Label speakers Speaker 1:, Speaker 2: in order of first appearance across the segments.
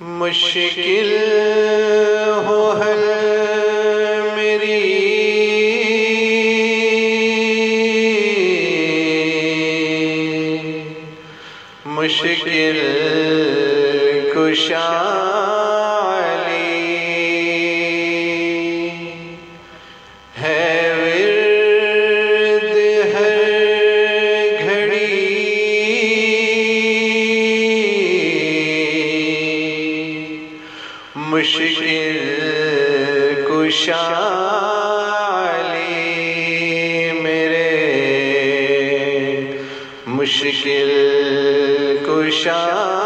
Speaker 1: مشکل ہو حل میری۔ مشکل کشالی مشکل کشالی میرے مشکل کشالی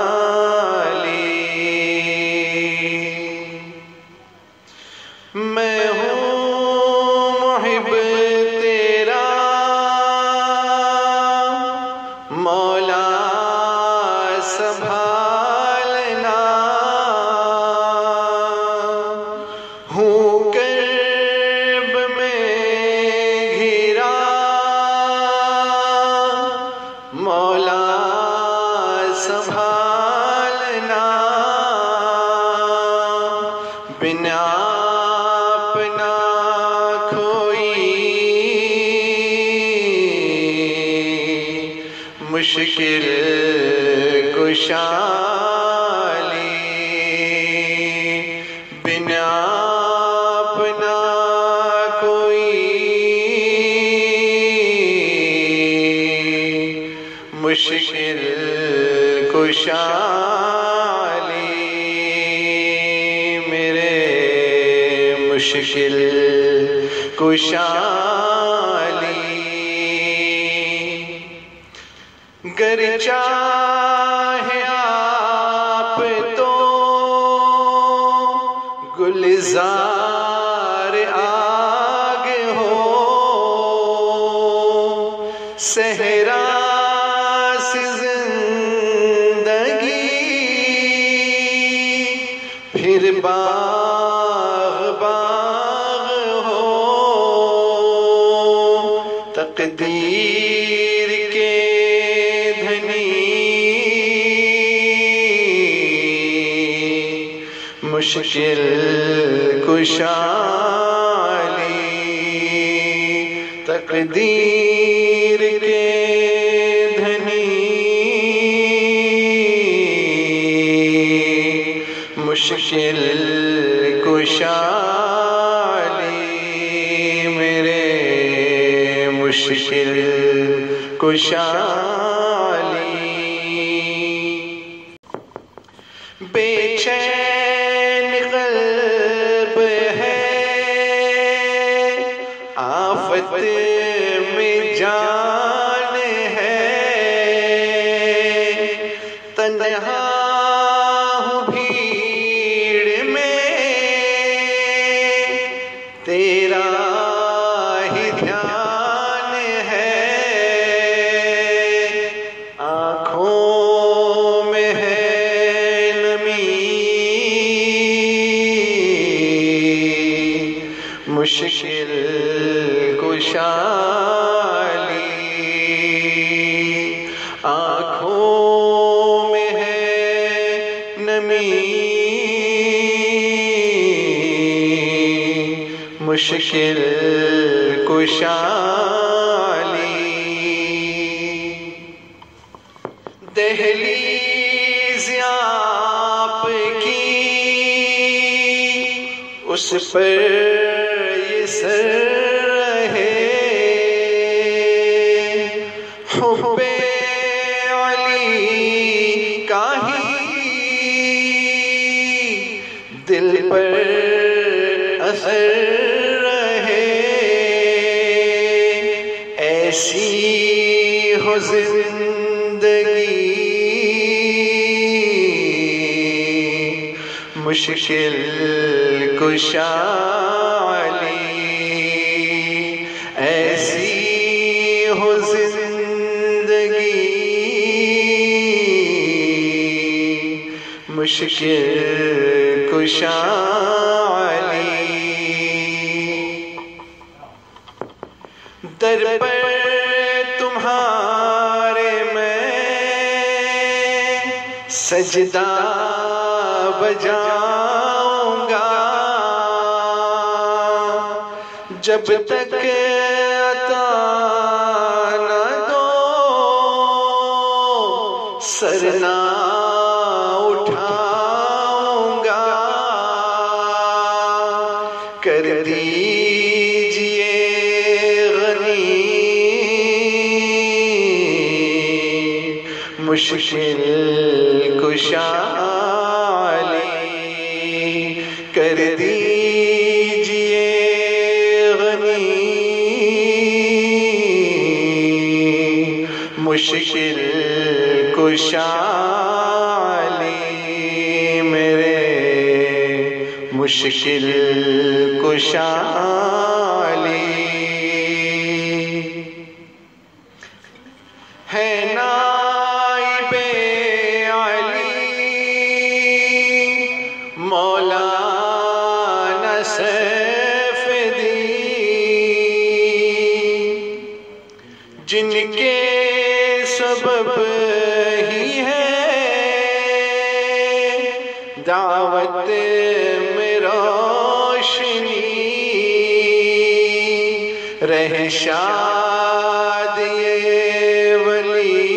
Speaker 1: میں ہوں محب تیرا مولا سنبھالنا سنبھالنا۔ بنا اپنا کھوئی مشکل کشاں کشالی میرے مشکل کشالی گر چاہے آپ تو گلزار پھر باغ باغ ہو تقدیر کے دھنی۔ مشکل کشالی تقدیر کے مشکل کشالی میرے مشکل کشالی بے چین قلب ہے آفت میں جان ہے تنہا ہوں مشکل کشالی آنکھوں میں ہے نمی مشکل کشالی دہلیز آپ کی اس پر سر رہے حب علی کا ہی دل پر اثر رہے ایسی ہو زندگی مشکل کشالی مشکل کشالی در پر تمہارے میں سجدہ بجاؤں گا۔ جب تک عطا نہ دو، سرنا کر دیجیے غنی۔ مشکل کشالی کر دیجیے غنی۔ مشکل کشالی مشکل کشالی ہے نائب علی مولانا سیف دین جن کے سبب ہی ہے دعوت شاد یہ ولی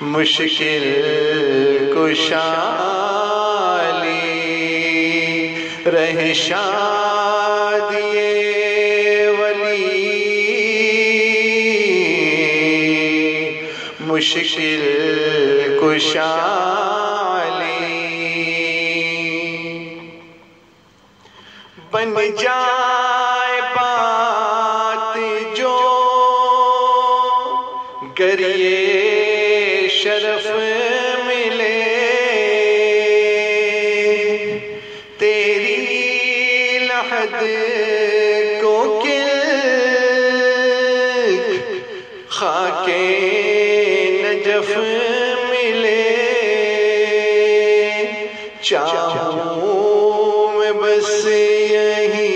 Speaker 1: مشکل کشالی رہ شاد یہ ولی مشکل کشالی بن جائے بات جو گریے شرف ملے۔ تیری لحد کو کل خاک نجف ملے۔ چاہوں بس یہی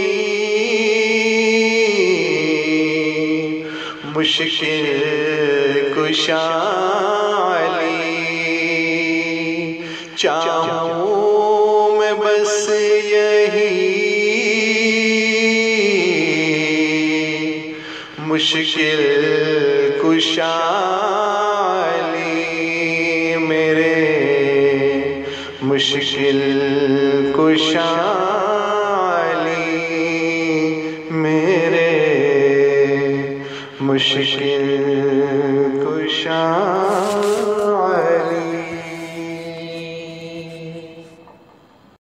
Speaker 1: مشکل کشالی چاہوں میں بس یہی مشکل کشالی میرے مشکل کشالی